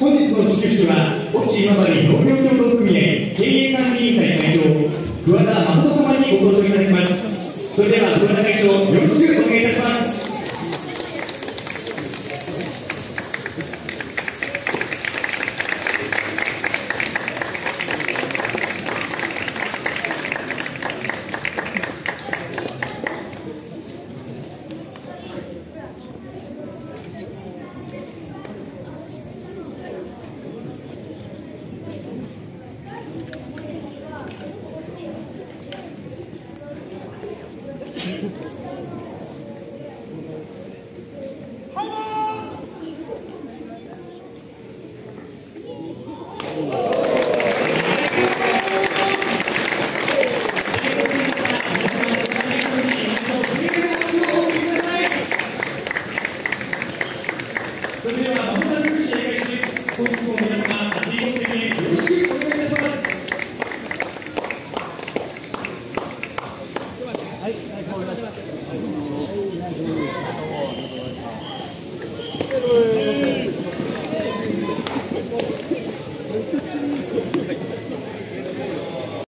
本日の始球式は、越智今治農業協同組合経営管理委員会会長、桑田誠様にご登場いただきます。それでは、桑田会長、よろしく口にはい。